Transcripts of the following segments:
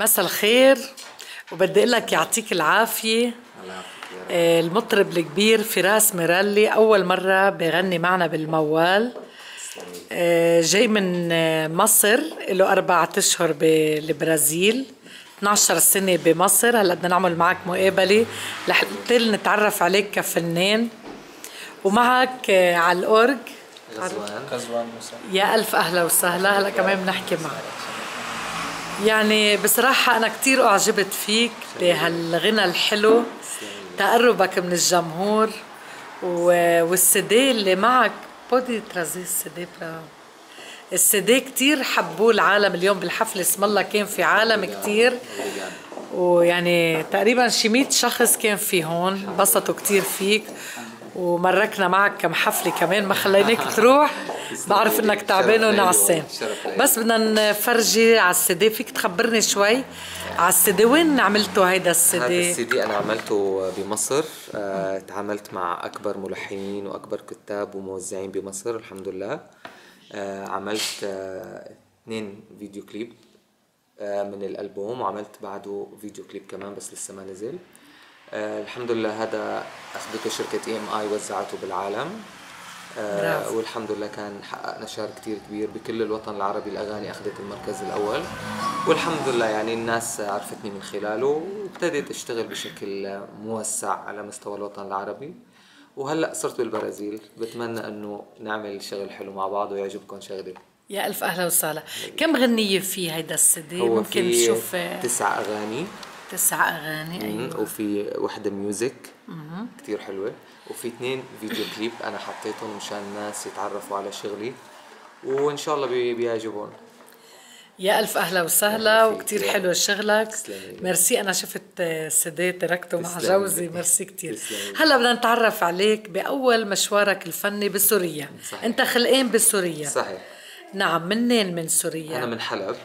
مساء الخير. وبدي أقول لك يعطيك العافية. آه، المطرب الكبير فراس ميرالي أول مرة بغني معنا بالموال. آه، جاي من آه، مصر له أربعة أشهر بالبرازيل 12 سنة بمصر. هلا بدنا نعمل معك مقابلة لحتى نتعرف عليك كفنان. ومعك على الأورج. غزوان غزوان يا ألف أهلا وسهلا. هلا كمان بنحكي معك. يعني بصراحة أنا كتير أعجبت فيك بهالغنى الحلو تقربك من الجمهور والسدي اللي معك. بودي ترازي السدي برا السدي كتير حبوه العالم اليوم بالحفل اسم الله كان في عالم كتير. ويعني تقريبا شي 100 شخص كان في هون انبسطوا كتير فيك. ومركنا معك كم حفلة كمان ما خليناك تروح. بعرف إنك تعبان ونعسان بس بدنا نفرجي على السي فيك تخبرني شوي على السي وين عملتوا هيدا السي هذا السي أنا عملته بمصر. آه، تعاملت مع أكبر ملحنين وأكبر كتاب وموزعين بمصر الحمد لله. آه، عملت آه، اثنين فيديو كليب من الألبوم وعملت بعده فيديو كليب كمان بس لسه ما نزل. الحمد لله هذا اخذته شركة اي ام اي وزعته بالعالم. آه والحمد لله كان حقق نشار كتير كبير بكل الوطن العربي. الأغاني أخذت المركز الأول. والحمد لله يعني الناس عرفتني من خلاله وابتديت أشتغل بشكل موسع على مستوى الوطن العربي. وهلأ صرت بالبرازيل. بتمنى إنه نعمل شغل حلو مع بعض ويعجبكم شغلي. يا ألف أهلا وسهلا. كم غنية في هيدا السدي ممكن نشوف. تسع أغاني. تسع أغاني أيوه. وفي وحده music كثير حلوة. وفي اثنين فيديو كليب أنا حطيتهم مشان الناس يتعرفوا على شغلي. وإن شاء الله بيعجبهم يا ألف أهلا وسهلا وكثير حلو شغلك. ميرسي أنا شفت سدي تركته مع جوزي. ميرسي كثير هلا بدنا نتعرف عليك بأول مشوارك الفني بسوريا. صحيح. أنت خلقان بسوريا. صحيح. نعم منين من سوريا؟ أنا من حلب.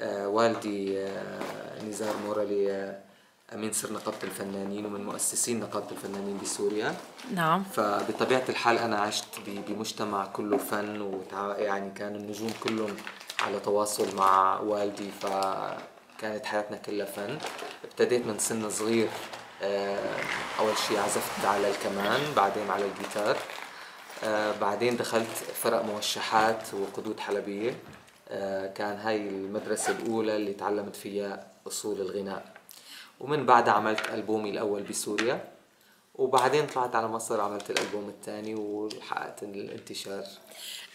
آه والدي آه نزار مورالي أمين سر نقابة الفنانين ومن مؤسسين نقابة الفنانين بسوريا. نعم. فبطبيعة الحال أنا عشت بمجتمع كله فن وتع... يعني كان النجوم كلهم على تواصل مع والدي فكانت حياتنا كلها فن. ابتديت من سن صغير آه، أول شيء عزفت على الكمان بعدين على الجيتار آه، بعدين دخلت فرق موشحات وقدود حلبية. آه، كان هاي المدرسة الأولى اللي تعلمت فيها أصول الغناء ومن بعدها عملت ألبومي الأول بسوريا وبعدين طلعت على مصر عملت الألبوم الثاني وحققت الانتشار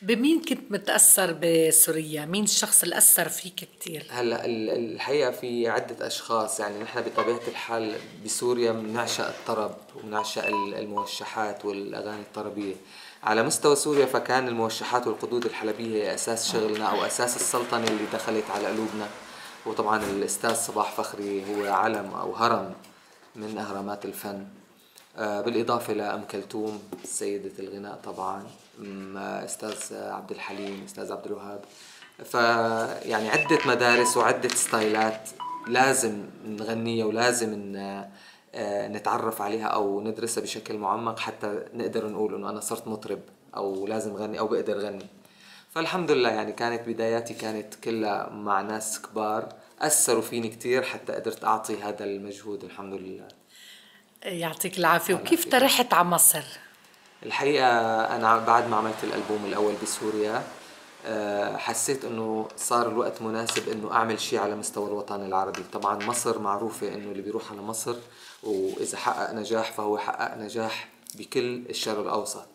بمين كنت متأثر بسوريا؟ مين الشخص اللي أثر فيك كثير؟ هلأ الحقيقة في عدة أشخاص يعني نحن بطبيعة الحال بسوريا بنعشق الطرب وبنعشق الموشحات والأغاني الطربية على مستوى سوريا فكان الموشحات والقدود الحلبية هي أساس شغلنا أو أساس السلطنة اللي دخلت على قلوبنا وطبعا الأستاذ صباح فخري هو علم أو هرم من أهرامات الفن. آه، بالإضافة لأم كلثوم سيدة الغناء طبعا أستاذ عبد الحليم أستاذ عبد الوهاب. فيعني عدة مدارس وعدة ستايلات لازم نغنيها ولازم آه، نتعرف عليها أو ندرسها بشكل معمق حتى نقدر نقول إنه أنا صرت مطرب أو لازم غني أو بقدر غني فالحمد لله يعني كانت بداياتي كانت كلها مع ناس كبار أثروا فيني كثير حتى قدرت أعطي هذا المجهود الحمد لله. يعطيك العافية. وكيف ترحت على مصر؟ الحقيقة أنا بعد ما عملت الألبوم الأول بسوريا آه، حسيت إنه صار الوقت مناسب إنه أعمل شيء على مستوى الوطن العربي. طبعا مصر معروفة إنه اللي بيروح على مصر وإذا حقق نجاح فهو حقق نجاح بكل الشرق الأوسط.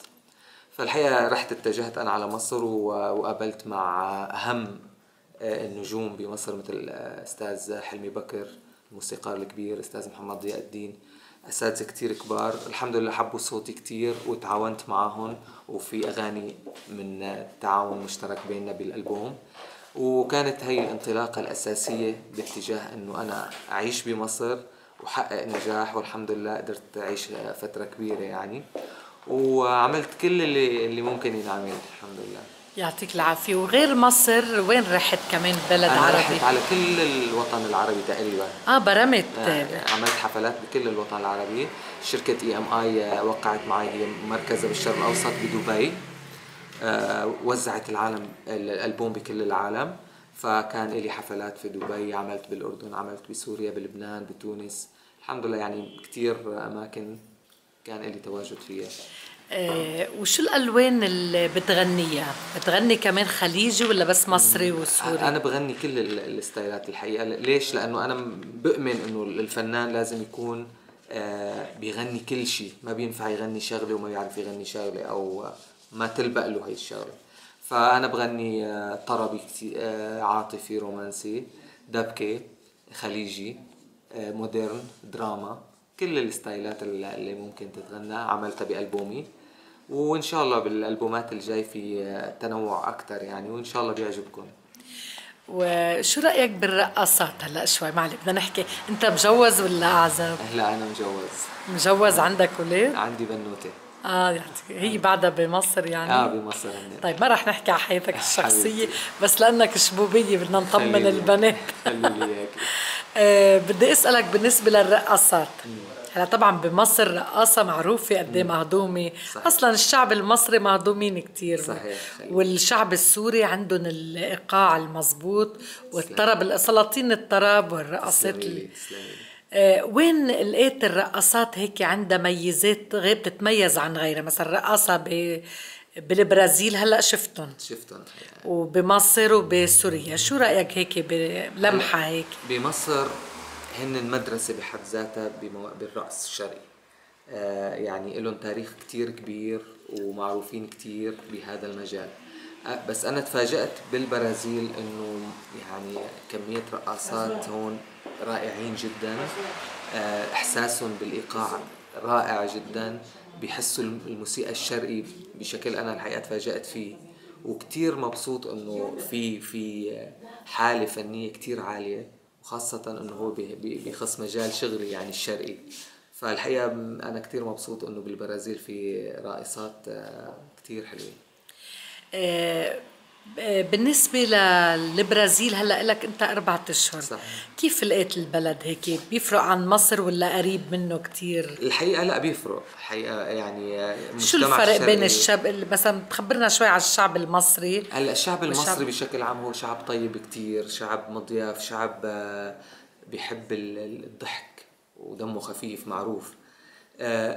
فالحقيقة رحت اتجهت أنا على مصر وقابلت مع أهم آه، النجوم بمصر مثل أستاذ حلمي بكر الموسيقار الكبير أستاذ محمد ضياء الدين أساتذة كتير كبار. الحمد لله حبوا صوتي كتير وتعاونت معهم وفي أغاني من تعاون مشترك بيننا بالألبوم. وكانت هي الانطلاقة الأساسية باتجاه إنه أنا أعيش بمصر وحقق نجاح والحمد لله قدرت أعيش فترة كبيرة يعني. وعملت كل اللي اللي ممكن ينعمل الحمد لله. يعطيك العافية. وغير مصر وين رحت كمان بلد أنا عربي؟ رحت على كل الوطن العربي تقريبا. آه برمت. آه عملت حفلات بكل الوطن العربي. شركة اي ام اي وقعت معي هي مركزة بالشرق الأوسط بدبي. آه وزعت العالم الألبوم بكل العالم. فكان لي حفلات في دبي. عملت بالأردن عملت بسوريا بلبنان بتونس. الحمد لله يعني كثير أماكن كان لي تواجد فيها آه وشو الألوان اللي بتغنيها؟ بتغني كمان خليجي ولا بس مصري وسوري؟ أنا بغني كل الستايلات الحقيقة ليش؟ لأنه أنا بؤمن إنه الفنان لازم يكون آه بيغني كل شيء ما بينفع يغني شغلة وما بيعرف يغني شغلة أو ما تلبق له هي الشغلة فأنا بغني آه طربي كتير آه عاطفي رومانسي دبكة خليجي آه مودرن دراما كل الستايلات اللي ممكن تتغنى عملتها بألبومي. وإن شاء الله بالألبومات الجاي في تنوع أكثر يعني وإن شاء الله بيعجبكم. وشو رأيك بالرقصات هلأ شوي؟ معلش بدنا نحكي أنت مجوز ولا أعزب؟ لا أنا مجوز. مجوز عندك ولاد؟ عندي بنوتة. آه يعني هي بعدها بمصر يعني. آه بمصر هن طيب ما رح نحكي على حياتك الشخصية بس لأنك شبوبية بدنا نطمن البنات. خلي لي آه بدي أسألك بالنسبة للرقصات هلا طبعا بمصر رقاصة معروفة قد إيه مهضومة، أصلا الشعب المصري مهضومين كثير صحيح والشعب السوري عندهم الإيقاع المضبوط والطرب سلاطين الطرب والرقصات آه وين لقيت الرقصات هيك عندها ميزات غير بتتميز عن غيرها؟ مثلا رقاصة ب بالبرازيل هلا شفتهم شفتهم وبمصر وبسوريا. شو رأيك هيك بلمحة هيك؟ بمصر هن المدرسة بحد ذاتها بالرقص الشرقي. آه يعني لهم تاريخ كتير كبير ومعروفين كتير بهذا المجال. آه بس أنا تفاجأت بالبرازيل إنه يعني كمية رقاصات هون رائعين جدا. آه إحساسهم بالإيقاع. رائع جدا بيحسوا الموسيقى الشرقي بشكل أنا الحقيقة تفاجأت فيه. وكتير مبسوط إنه في في حالة فنية كتير عالية وخاصة إنه هو بيخص مجال شغلي يعني الشرقي. فالحقيقة أنا كتير مبسوط إنه بالبرازيل في رائصات كتير حلوين آه، بالنسبة للبرازيل هلأ لك انت أربعة أشهر. صح. كيف لقيت البلد هيك؟ بيفرق عن مصر ولا قريب منه كتير؟ الحقيقة لأ بيفرق. الحقيقة يعني شو الفرق بين الشعب مثلا تخبرنا شوي على الشعب المصري. هلأ الشعب المصري بشكل عام هو شعب طيب كتير شعب مضياف شعب بيحب الضحك ودمه خفيف معروف.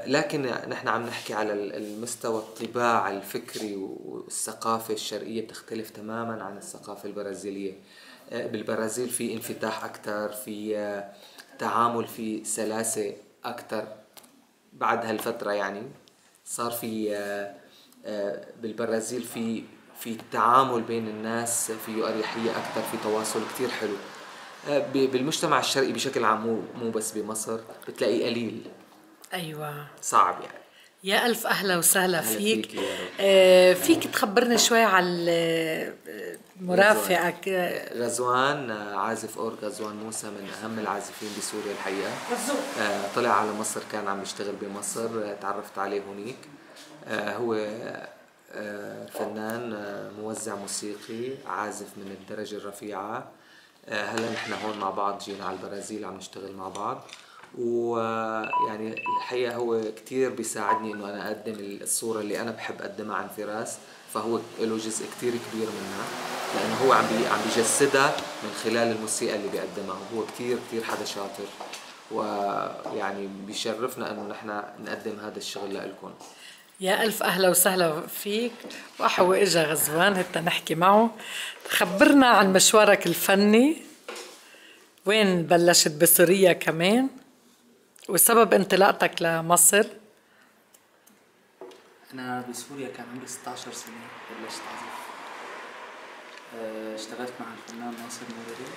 لكن نحن عم نحكي على المستوى الطباع الفكري والثقافة الشرقية بتختلف تماما عن الثقافة البرازيلية. بالبرازيل في انفتاح أكثر في تعامل في سلاسة أكثر بعد هالفترة يعني. صار في بالبرازيل في في تعامل بين الناس فيه أريحية أكثر في تواصل كتير حلو. بالمجتمع الشرقي بشكل عام مو مو بس بمصر بتلاقي قليل. أيوه. صعب يعني. يا ألف أهلا وسهلا فيك. فيك, آه فيك تخبرني شوي على مرافقك. غزوان عازف أور غزوان موسى من أهم العازفين بسوريا الحقيقة. آه طلع على مصر كان عم يشتغل بمصر. تعرفت عليه هنيك آه هو آه فنان آه موزع موسيقي عازف من الدرجة الرفيعة. آه هلا نحن هون مع بعض جينا على البرازيل عم نشتغل مع بعض. ويعني الحقيقة هو كثير بيساعدني إنه أنا أقدم الصورة اللي أنا بحب أقدمها عن فراس فهو له جزء كثير كبير منها لأنه هو عم بي عم بيجسدها من خلال الموسيقى اللي بيقدمها وهو كثير كثير حدا شاطر ويعني بيشرفنا إنه نحن نقدم هذا الشغل لكم يا ألف أهلا وسهلا فيك. وحو إجا غزوان هتا نحكي معه. خبرنا عن مشوارك الفني. وين بلشت بسوريا كمان؟ وسبب انطلاقتك لمصر؟ أنا بسوريا كان عمري 16 سنة بلشت أعزف. أه اشتغلت مع الفنان ناصر نوري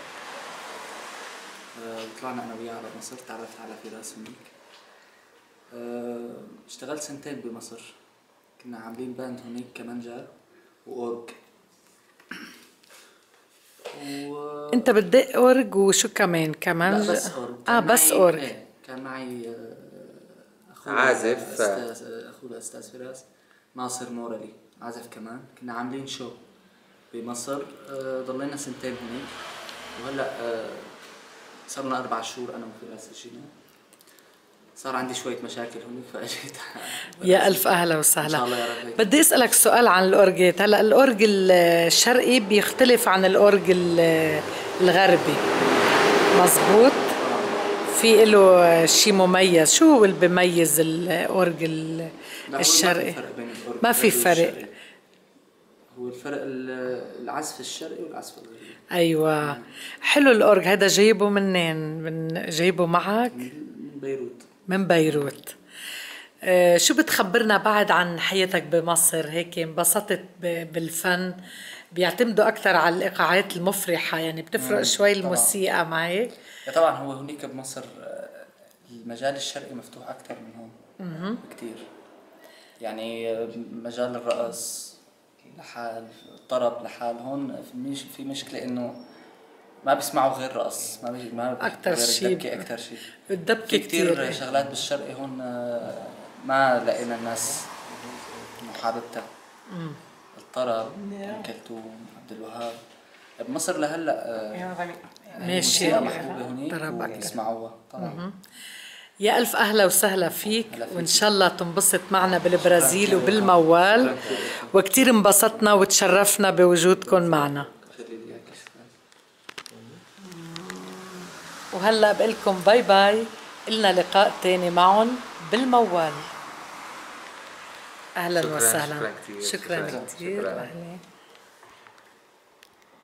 أه وطلعنا أنا وياه على مصر تعرفت على فراس هنيك أه اشتغلت سنتين بمصر. كنا عاملين band هنيك كمانجا وأورج. و... أنت بتدق أورج وشو كمان؟ كمان لا بس أورج. آه بس أورج. إيه. كان معي أخوي عازف. أخوي الأستاذ فراس ناصر مورلي عازف كمان. كنا عاملين show بمصر ضلينا سنتين هناك. وهلأ صار لنا أربع شهور أنا وفراس اجينا صار عندي شوية مشاكل هون فاجيت. يا ألف أهلا إن شاء وسهلا الله يا رب. بدي أسألك سؤال عن الاورجيت هلأ الأورج الشرقي بيختلف عن الأورج ال- الغربي. مزبوط في له شيء مميز. شو هو اللي بيميز الأورج الشرقي؟ ما في فرق. هو الفرق ال- العزف الشرقي والعزف الغربي. أيوه. حلو الأورج. هذا جايبه منين؟ من جايبه معك؟ من بيروت. من بيروت. آه، شو بتخبرنا بعد عن حياتك بمصر؟ هيك انبسطت بالفن. بيعتمدوا أكثر على الإيقاعات المفرحة يعني بتفرق شوي طبعاً. الموسيقى معي. طبعا هو هناك بمصر آه، المجال الشرقي مفتوح أكثر من هون بكتير. يعني آه، مجال الرقص لحال الطرب لحال هون في مش في مشكلة إنه ما بيسمعوا غير رقص ما بي ما بيحبوا أكتر غير شي. الدبكة أكتر شيء كتير كتير. شغلات بالشرقي هون آه، ما لقينا الناس حاببتها الطرب أم كلثوم عبد الوهاب. بمصر لهلأ آه، ماشي. موسيقى محبوبة هنيك طرب. وبيسمعوها طبعا يا ألف أهلا وسهلا فيك. وإن شاء الله تنبسط معنا بالبرازيل وبالموال. وكتير انبسطنا وتشرفنا بوجودكم معنا. وهلا بقلكم. باي باي إلنا لقاء تاني معهم بالموال. أهلا شكراً، وسهلا. شكراً كتير، شكرا شكراً، كثير